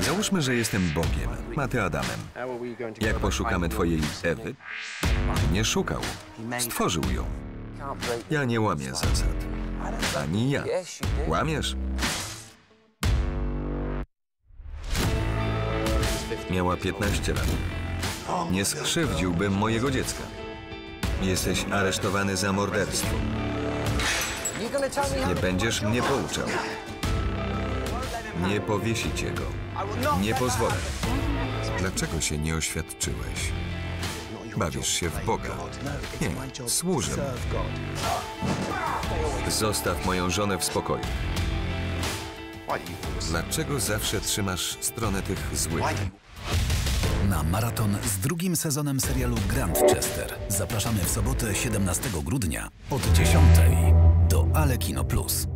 Załóżmy, że jestem Bogiem, a ty Adamem. Jak poszukamy twojej Ewy? Nie szukał. Stworzył ją. Ja nie łamię zasad. Ani ja. Łamiesz? Miała 15 lat. Nie skrzywdziłbym mojego dziecka. Jesteś aresztowany za morderstwo. Nie będziesz mnie pouczał. Nie powiesicie go. Nie pozwolę. Dlaczego się nie oświadczyłeś? Bawisz się w Boga. Nie, służę. Zostaw moją żonę w spokoju. Dlaczego zawsze trzymasz stronę tych złych? Na maraton z drugim sezonem serialu Grandchester zapraszamy w sobotę 17 grudnia od 10 do Ale Kino Plus.